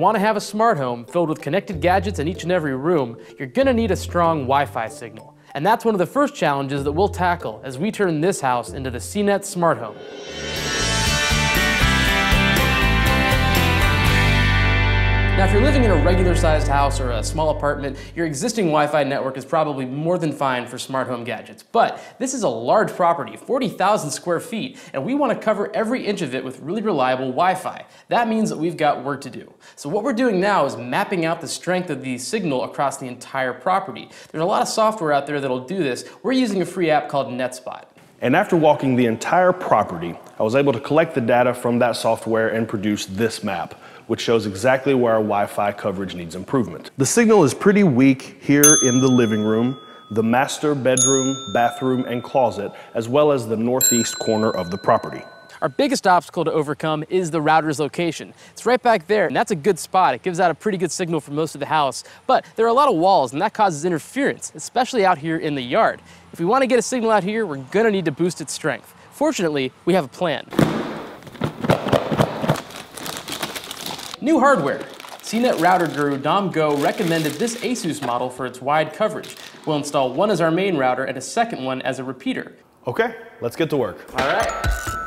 want to have a smart home filled with connected gadgets in each and every room, you're going to need a strong Wi-Fi signal. And that's one of the first challenges that we'll tackle as we turn this house into the CNET smart home. Now, if you're living in a regular sized house or a small apartment, your existing Wi-Fi network is probably more than fine for smart home gadgets. But this is a large property, 40,000 square feet, and we want to cover every inch of it with really reliable Wi-Fi. That means that we've got work to do. So what we're doing now is mapping out the strength of the signal across the entire property. There's a lot of software out there that'll do this. We're using a free app called NetSpot. And after walking the entire property, I was able to collect the data from that software and produce this map which shows exactly where our Wi-Fi coverage needs improvement. The signal is pretty weak here in the living room, the master bedroom, bathroom, and closet, as well as the northeast corner of the property. Our biggest obstacle to overcome is the router's location. It's right back there, and that's a good spot. It gives out a pretty good signal for most of the house, but there are a lot of walls, and that causes interference, especially out here in the yard. If we want to get a signal out here, we're gonna need to boost its strength. Fortunately, we have a plan. New hardware. CNET router guru Dong Ngo recommended this ASUS model for its wide coverage. We'll install one as our main router and a second one as a repeater. Okay, let's get to work. All right.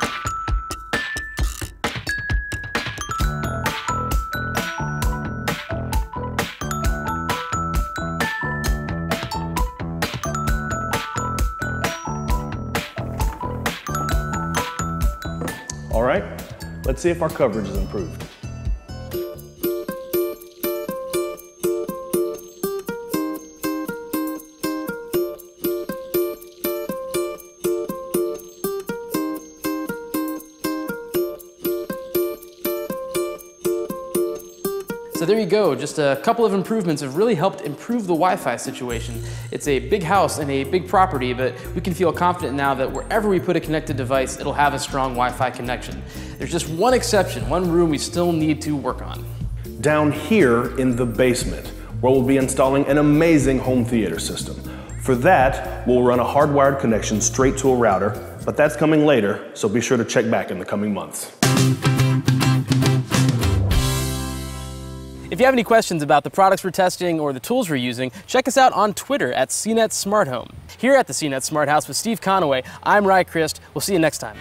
All right, let's see if our coverage is improved. So there you go, just a couple of improvements have really helped improve the Wi-Fi situation. It's a big house and a big property, but we can feel confident now that wherever we put a connected device, it'll have a strong Wi-Fi connection. There's just one exception, one room we still need to work on. Down here in the basement, where we'll be installing an amazing home theater system. For that, we'll run a hardwired connection straight to a router, but that's coming later, so be sure to check back in the coming months. If you have any questions about the products we're testing or the tools we're using, check us out on Twitter at CNET Smart Home. Here at the CNET Smart House with Steve Conaway, I'm Ry Crist. We'll see you next time.